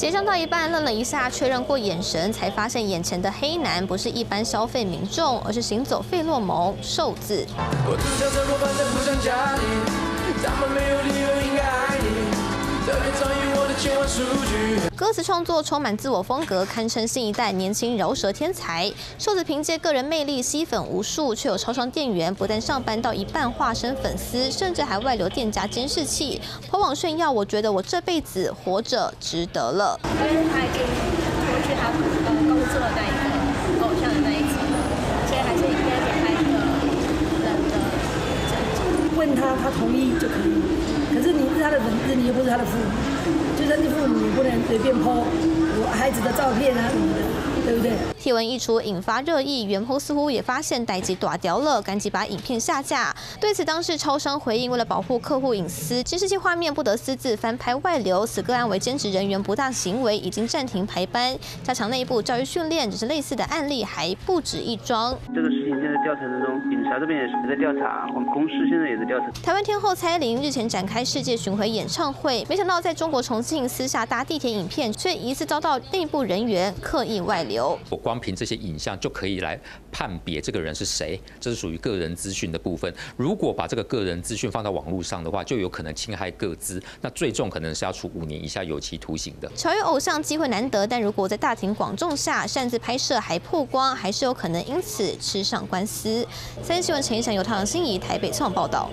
协商到一半，愣了一下，确认过眼神，才发现眼前的黑男不是一般消费民众，而是行走费洛蒙瘦子。歌词创作充满自我风格，堪称新一代年轻饶舌天才。瘦子凭借个人魅力吸粉无数，却有超商店员不但上班到一半化身粉丝，甚至还外流店家监视器，跑网炫耀。我觉得我这辈子活着值得了。因为他已经脱去他呃工作的那一个偶像的那一层，所以还是应该给他一个人的尊重。问他，他同意就可以。可是你是他的粉丝，你又不是他的父母，随便抛。我孩子的照片啊什么的，对不对？贴文一出，引发热议，袁鹏似乎也发现代机短掉了，赶紧把影片下架。对此，当事超商回应，为了保护客户隐私，监视器画面不得私自翻拍外流。此个案为兼职人员不当行为，已经暂停排班，加强内部教育训练。只是类似的案例还不止一桩。这个事情现在调查之中，警察这边也是在调查，我们公司现在也在调查。台湾天后蔡依林日前展开世界巡回演唱会，没想到在中国重庆私下搭地铁影片，却疑似遭到内部人员刻意外流。我光凭这些影像就可以来判别这个人是谁，这是属于个人资讯的部分。如果把这个个人资讯放到网络上的话，就有可能侵害个资，那最重可能是要处五年以下有期徒刑的。巧遇偶像机会难得，但如果在大庭广众下擅自拍摄还曝光，还是有可能因此吃上官司。三新闻陈一翔由太阳新仪台北采访报道。